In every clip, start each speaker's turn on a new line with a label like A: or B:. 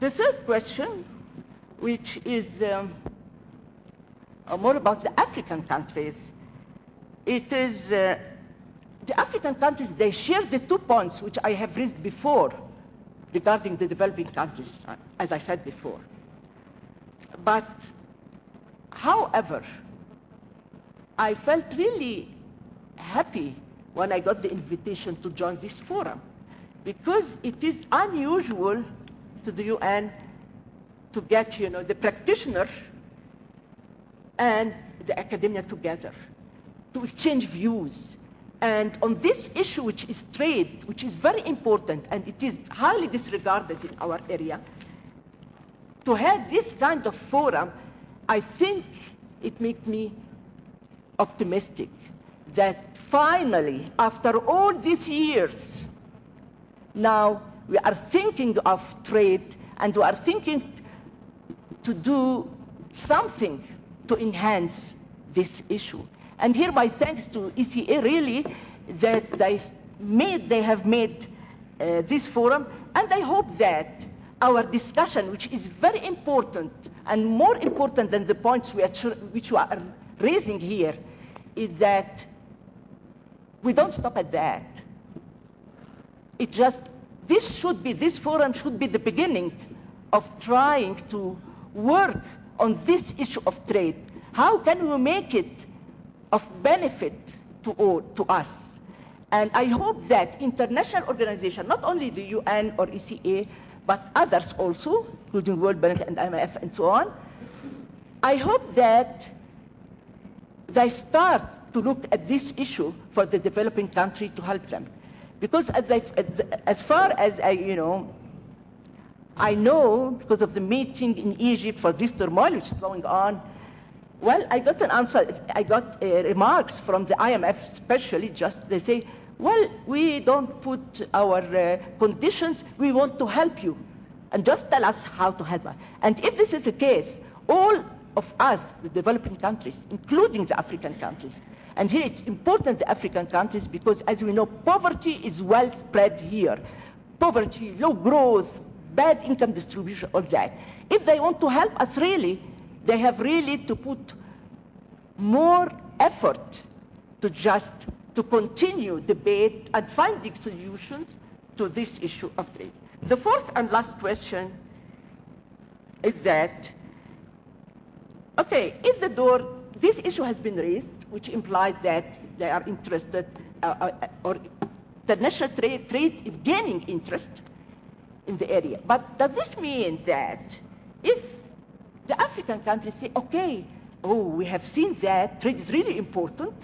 A: The third question, which is um, uh, more about the African countries, it is uh, the African countries, they share the two points which I have raised before regarding the developing countries, uh, as I said before. But, however, I felt really happy when I got the invitation to join this forum because it is unusual to the UN to get, you know, the practitioner and the academia together to exchange views. And on this issue, which is trade, which is very important, and it is highly disregarded in our area, to have this kind of forum, I think it makes me optimistic that finally, after all these years, now we are thinking of trade and we are thinking to do something to enhance this issue. And hereby thanks to ECA really that they made, they have made uh, this forum and I hope that our discussion, which is very important and more important than the points we are, which we are raising here, is that we don't stop at that. It just, this should be, this forum should be the beginning of trying to work on this issue of trade. How can we make it of benefit to all, to us? And I hope that international organizations, not only the UN or ECA, but others also, including World Bank and IMF and so on, I hope that they start to look at this issue for the developing country to help them. Because as, I, as far as I, you know, I know because of the meeting in Egypt for this turmoil which is going on, well, I got an answer, I got uh, remarks from the IMF especially, just they say, well, we don't put our uh, conditions, we want to help you. And just tell us how to help us. And if this is the case, all of us, the developing countries, including the African countries, and here it's important, the African countries, because as we know, poverty is well spread here. Poverty, low growth, bad income distribution, all that. If they want to help us really, they have really to put more effort to just to continue debate and finding solutions to this issue of trade. The fourth and last question is that, okay, if the door, this issue has been raised, which implies that they are interested, uh, uh, or international trade, trade is gaining interest in the area. But does this mean that if the African countries say, okay, oh, we have seen that trade is really important,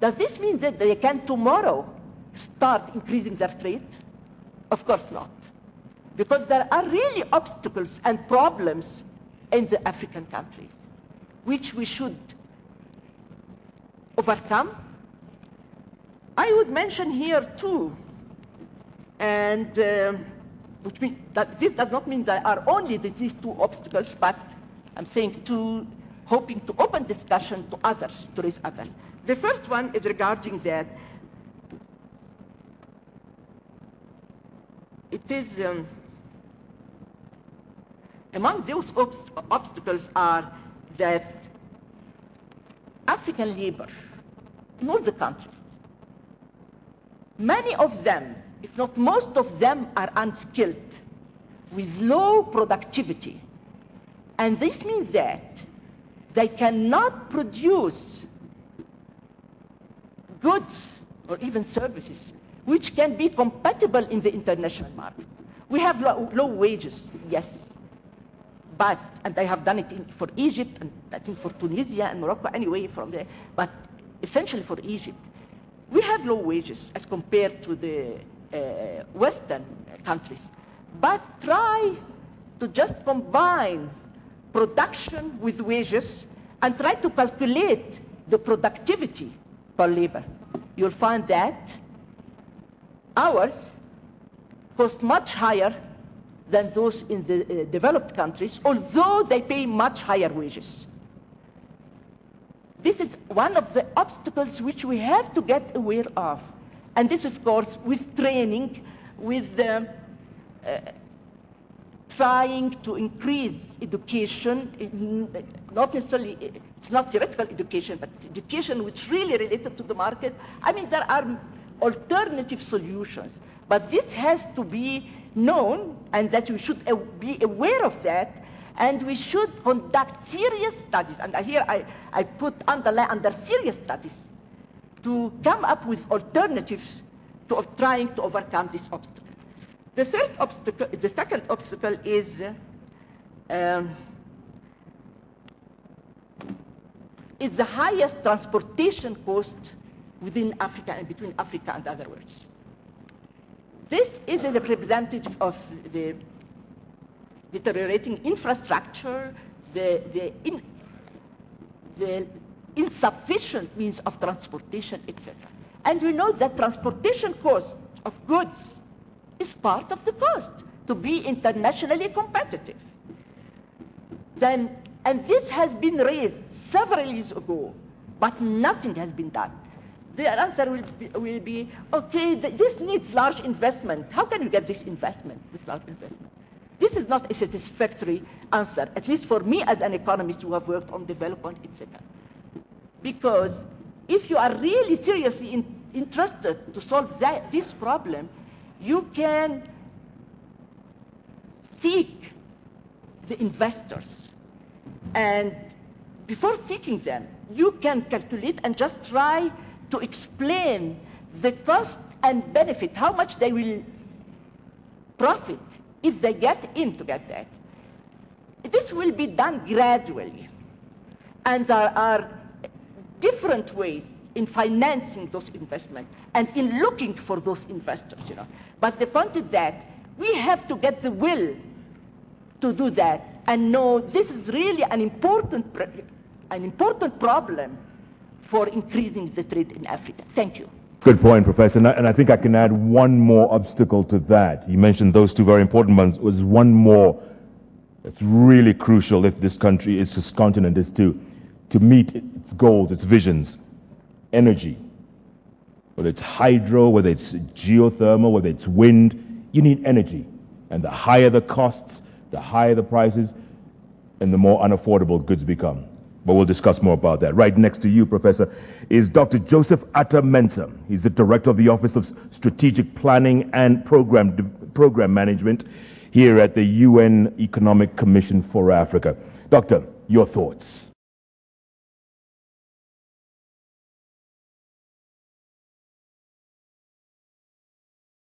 A: does this mean that they can tomorrow start increasing their trade? Of course not. Because there are really obstacles and problems in the African countries, which we should overcome. I would mention here two, and uh, which means that this does not mean there are only these two obstacles, but I'm saying two, hoping to open discussion to others, to raise others. The first one is regarding that it is um, among those ob obstacles are that African labor in all the countries. Many of them, if not most of them, are unskilled with low productivity. And this means that they cannot produce goods or even services which can be compatible in the international market. We have low, low wages, yes, but, and I have done it in, for Egypt, and I think for Tunisia and Morocco anyway from there, but essentially for Egypt. We have low wages as compared to the uh, Western countries, but try to just combine production with wages and try to calculate the productivity per labor. You'll find that ours cost much higher than those in the uh, developed countries, although they pay much higher wages. This is one of the obstacles which we have to get aware of. And this, of course, with training, with uh, uh, trying to increase education, not necessarily, it's not theoretical education, but education which really related to the market. I mean, there are alternative solutions, but this has to be known and that we should be aware of that and we should conduct serious studies, and here I, I put underline under serious studies, to come up with alternatives to trying to overcome this obstacle. The third obstacle, the second obstacle is um, is the highest transportation cost within Africa and between Africa and other worlds. This is a representative of the deteriorating infrastructure, the, the, in, the insufficient means of transportation, etc. And we know that transportation cost of goods is part of the cost to be internationally competitive. Then, and this has been raised several years ago, but nothing has been done. The answer will be, will be okay, this needs large investment. How can you get this investment, this large investment? This is not a satisfactory answer, at least for me as an economist who have worked on development, etc. Because if you are really seriously in, interested to solve that, this problem, you can seek the investors. And before seeking them, you can calculate and just try to explain the cost and benefit, how much they will profit if they get in to get that. This will be done gradually. And there are different ways in financing those investments and in looking for those investors, you know. But the point is that we have to get the will to do that and know this is really an important, an important problem for increasing the trade in Africa. Thank you.
B: Good point, Professor. And I think I can add one more obstacle to that. You mentioned those two very important ones. Was one more that's really crucial if this country is this continent is to to meet its goals, its visions energy. Whether it's hydro, whether it's geothermal, whether it's wind, you need energy. And the higher the costs, the higher the prices, and the more unaffordable goods become. But we'll discuss more about that. Right next to you, Professor, is Dr. Joseph Atta Mensah. He's the Director of the Office of Strategic Planning and Program, Program Management here at the UN Economic Commission for Africa. Doctor, your thoughts?